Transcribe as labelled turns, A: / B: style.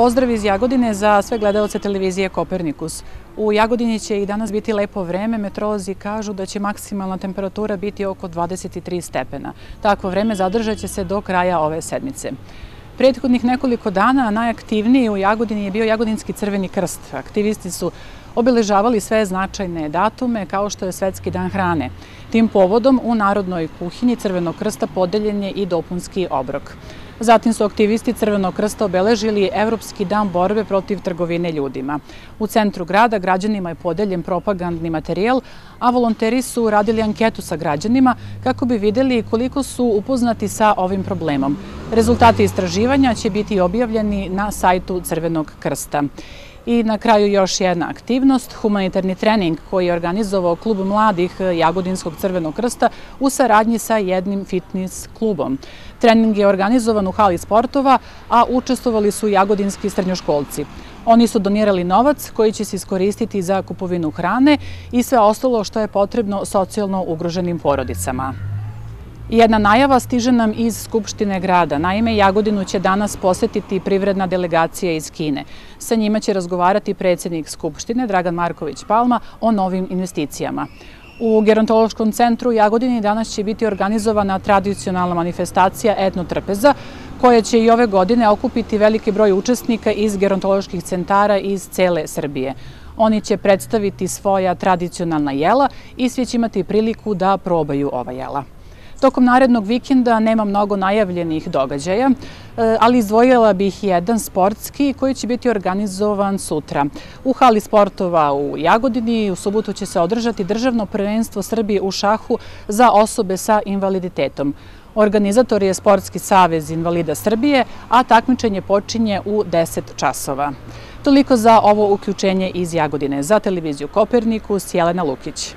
A: Pozdrav iz Jagodine za sve gledalce televizije Kopernikus. U Jagodini će i danas biti lepo vreme. Meteorolozi kažu da će maksimalna temperatura biti oko 23 stepena. Takvo vreme zadržat će se do kraja ove sedmice. Prethodnih nekoliko dana najaktivniji u Jagodini je bio Jagodinski crveni krst. Aktivisti su obeležavali sve značajne datume kao što je Svetski dan hrane. Tim povodom u Narodnoj kuhinji Crvenog krsta podeljen je i dopunski obrok. Zatim su aktivisti Crvenog krsta obeležili Evropski dan borbe protiv trgovine ljudima. U centru grada građanima je podeljen propagandni materijal, a volonteri su radili anketu sa građanima kako bi videli koliko su upoznati sa ovim problemom. Rezultati istraživanja će biti objavljeni na sajtu Crvenog krsta. I na kraju još jedna aktivnost, humanitarni trening koji je organizovao klub mladih Jagodinskog crvenog krsta u saradnji sa jednim fitness klubom. Trening je organizovan u hali sportova, a učestvovali su jagodinski srednjoškolci. Oni su donirali novac koji će se iskoristiti za kupovinu hrane i sve ostalo što je potrebno socijalno ugroženim porodicama. Jedna najava stiže nam iz Skupštine grada. Naime, Jagodinu će danas posetiti privredna delegacija iz Kine. Sa njima će razgovarati predsednik Skupštine, Dragan Marković Palma, o novim investicijama. U Gerontološkom centru Jagodini danas će biti organizovana tradicionalna manifestacija etnotrpeza, koja će i ove godine okupiti veliki broj učesnika iz gerontoloških centara iz cele Srbije. Oni će predstaviti svoja tradicionalna jela i svi će imati priliku da probaju ova jela. Tokom narednog vikenda nema mnogo najavljenih događaja, e, ali izdvojila bih jedan sportski koji će biti organizovan sutra. U hali sportova u Jagodini u subotu će se održati državno prvenstvo Srbije u šahu za osobe sa invaliditetom. Organizator je Sportski savez invalida Srbije, a takmičenje počinje u 10 časova. Toliko za ovo uključenje iz Jagodine. Za televiziju Kopernikus, Jelena Lukić.